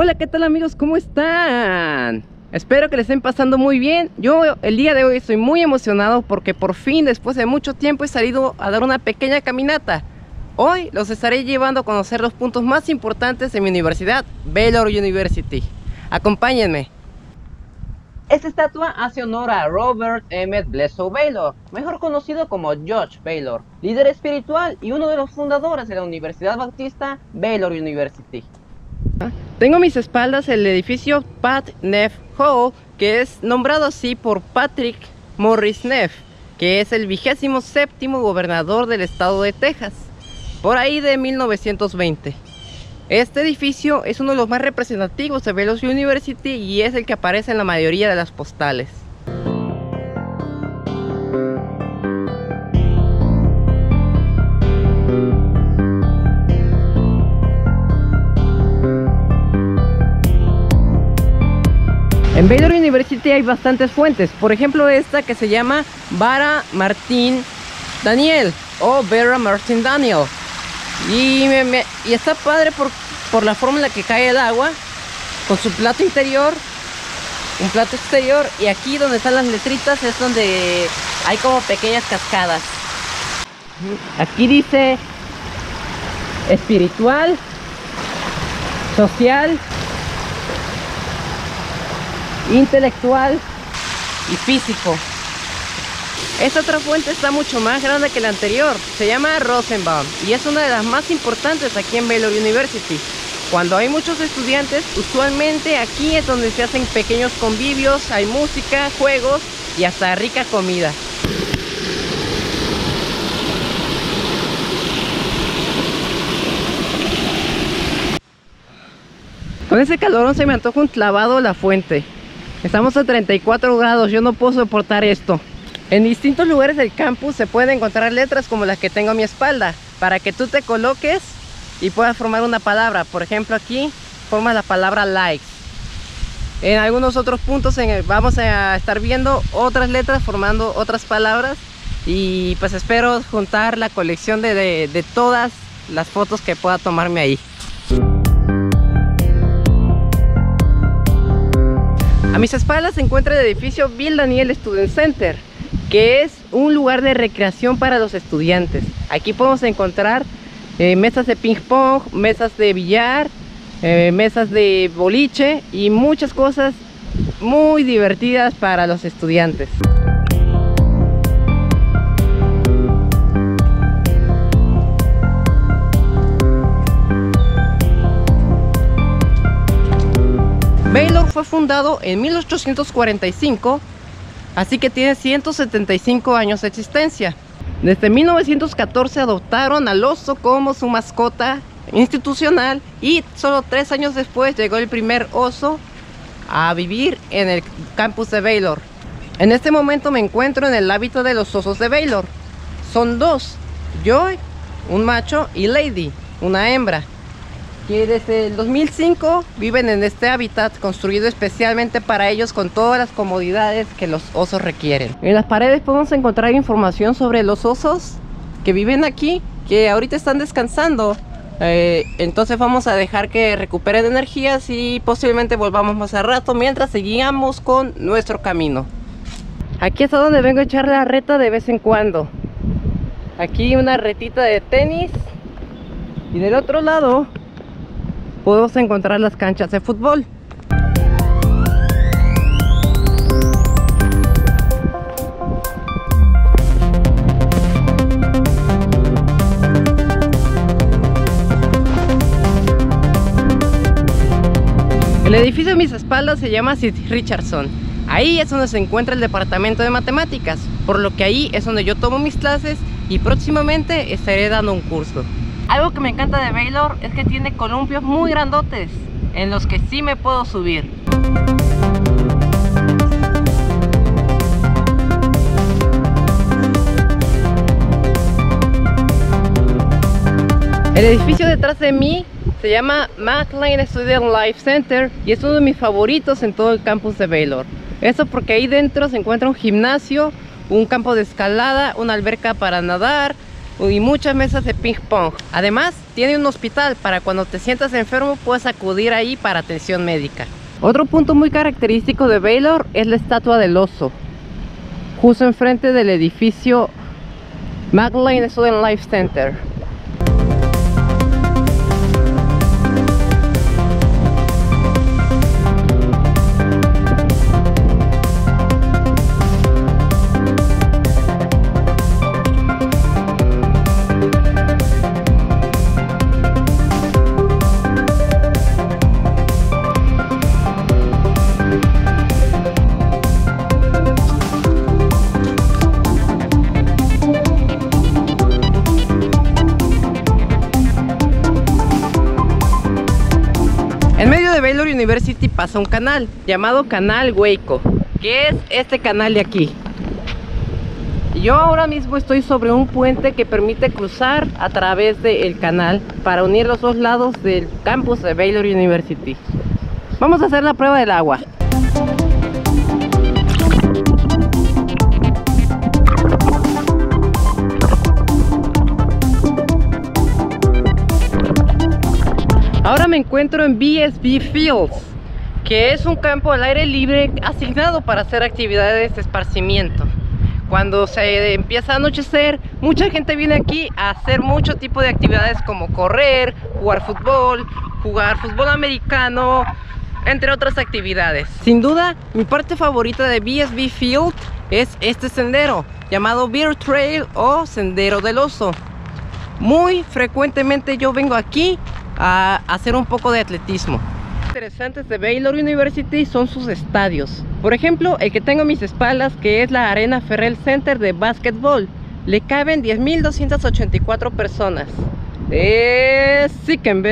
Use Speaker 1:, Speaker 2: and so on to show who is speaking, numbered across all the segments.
Speaker 1: Hola, ¿qué tal amigos? ¿Cómo están? Espero que les estén pasando muy bien. Yo el día de hoy estoy muy emocionado porque por fin, después de mucho tiempo, he salido a dar una pequeña caminata. Hoy los estaré llevando a conocer los puntos más importantes de mi universidad, Baylor University. Acompáñenme. Esta estatua hace honor a Robert Emmett Bledsoe Baylor, mejor conocido como George Baylor, líder espiritual y uno de los fundadores de la Universidad Bautista Baylor University. Tengo a mis espaldas el edificio Pat Neff Hall, que es nombrado así por Patrick Morris Neff, que es el vigésimo séptimo gobernador del estado de Texas, por ahí de 1920. Este edificio es uno de los más representativos de Velos University y es el que aparece en la mayoría de las postales. En Baylor University hay bastantes fuentes, por ejemplo esta que se llama Bara Martín Daniel o Vera Martin Daniel. Y, está padre por, por la forma en la que cae el agua con su plato interior un plato exterior y aquí donde están las letritas es donde hay como pequeñas cascadas. Aquí dice espiritual social intelectual y físico esta otra fuente está mucho más grande que la anterior, se llama Rosenbaum y es una de las más importantes aquí en Baylor University. Cuando hay muchos estudiantes, usualmente aquí es donde se hacen pequeños convivios, hay música, juegos y hasta rica comida. Con ese calorón se me antoja un clavado la fuente. Estamos a 34 grados, yo no puedo soportar esto. En distintos lugares del campus se pueden encontrar letras como las que tengo a mi espalda para que tú te coloques y puedas formar una palabra. Por ejemplo aquí forma la palabra likes. En algunos otros puntos vamos a estar viendo otras letras formando otras palabras y pues espero juntar la colección de, de todas las fotos que pueda tomarme ahí. A mis espaldas se encuentra el edificio Bill Daniel Student Center que es un lugar de recreación para los estudiantes. Aquí podemos encontrar eh, mesas de ping pong, mesas de billar, eh, mesas de boliche y muchas cosas muy divertidas para los estudiantes. Baylor fue fundado en 1845 así que tiene 175 años de existencia. Desde 1914 adoptaron al oso como su mascota institucional y solo tres años después llegó el primer oso a vivir en el campus de Baylor. En este momento me encuentro en el hábito de los osos de Baylor. Son dos, Joy, un macho, y Lady, una hembra que desde el 2005 viven en este hábitat construido especialmente para ellos con todas las comodidades que los osos requieren. En las paredes podemos encontrar información sobre los osos que viven aquí, que ahorita están descansando. Eh, entonces vamos a dejar que recuperen energías y posiblemente volvamos más a rato mientras seguimos con nuestro camino. Aquí es donde vengo a echar la reta de vez en cuando. Aquí una retita de tenis y del otro lado podemos encontrar las canchas de fútbol. El edificio de mis espaldas se llama Sid Richardson. Ahí es donde se encuentra el departamento de matemáticas, por lo que ahí es donde yo tomo mis clases y próximamente estaré dando un curso. Algo que me encanta de Baylor es que tiene columpios muy grandotes en los que sí me puedo subir. El edificio detrás de mí se llama McLean Student Life Center y es uno de mis favoritos en todo el campus de Baylor. Eso porque ahí dentro se encuentra un gimnasio, un campo de escalada, una alberca para nadar, y muchas mesas de ping pong. Además, tiene un hospital para cuando te sientas enfermo puedes acudir ahí para atención médica. Otro punto muy característico de Baylor es la estatua del oso, justo enfrente del edificio McLean Student Life Center. University pasa un canal llamado Canal Waco, que es este canal de aquí. Yo ahora mismo estoy sobre un puente que permite cruzar a través del canal para unir los dos lados del campus de Baylor University. Vamos a hacer la prueba del agua. Encuentro en BSB Fields, que es un campo al aire libre asignado para hacer actividades de esparcimiento. Cuando se empieza a anochecer, mucha gente viene aquí a hacer mucho tipo de actividades como correr, jugar fútbol, jugar fútbol americano, entre otras actividades. Sin duda, mi parte favorita de BSB Field es este sendero, llamado Bear Trail o Sendero del Oso. Muy frecuentemente yo vengo aquí a hacer un poco de atletismo. Interesantes de Baylor University son sus estadios. Por ejemplo, el que tengo a mis espaldas, que es la Arena Ferrell Center de básquetbol. Le caben 10.284 personas. Es Sicken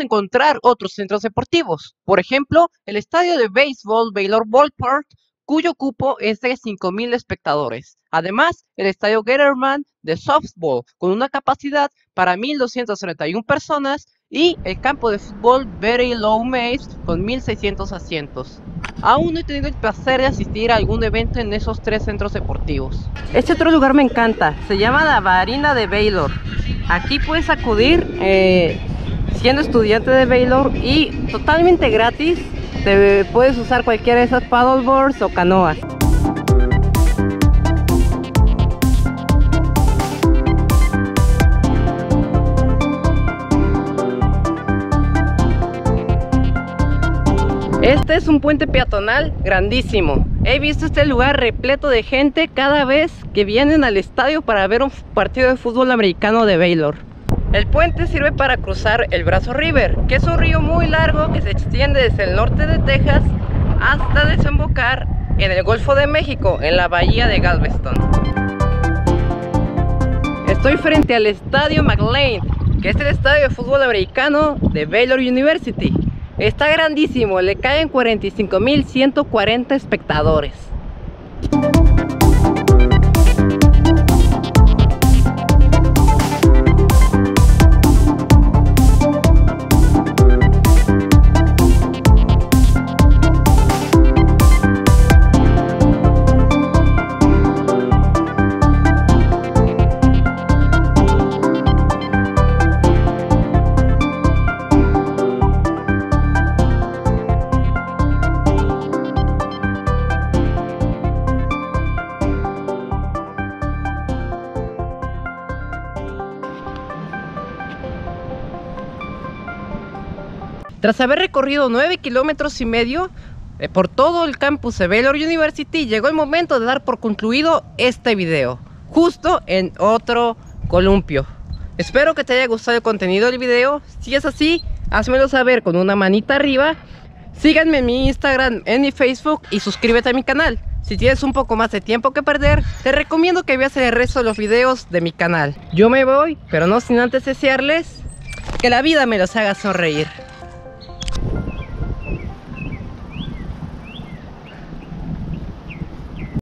Speaker 1: encontrar otros centros deportivos, por ejemplo, el estadio de béisbol Baylor Ballpark, cuyo cupo es de 5.000 espectadores. Además, el estadio Getterman de softball, con una capacidad para 1.231 personas, y el campo de fútbol Very Low Maze, con 1.600 asientos. Aún no he tenido el placer de asistir a algún evento en esos tres centros deportivos. Este otro lugar me encanta, se llama la Marina de Baylor. Aquí puedes acudir eh, siendo estudiante de Baylor y totalmente gratis te puedes usar cualquiera de esas paddleboards o canoas. Este es un puente peatonal grandísimo. He visto este lugar repleto de gente cada vez que vienen al estadio para ver un partido de fútbol americano de Baylor. El puente sirve para cruzar el Brazo River, que es un río muy largo que se extiende desde el norte de Texas hasta desembocar en el Golfo de México, en la bahía de Galveston. Estoy frente al Estadio McLean, que es el estadio de fútbol americano de Baylor University. Está grandísimo, le caen 45.140 espectadores. Tras haber recorrido 9 kilómetros y medio eh, por todo el campus de Baylor University, llegó el momento de dar por concluido este video, justo en otro columpio. Espero que te haya gustado el contenido del video. Si es así, házmelo saber con una manita arriba. Síganme en mi Instagram, en mi Facebook y suscríbete a mi canal. Si tienes un poco más de tiempo que perder, te recomiendo que veas el resto de los videos de mi canal. Yo me voy, pero no sin antes desearles Que la vida me los haga sonreír.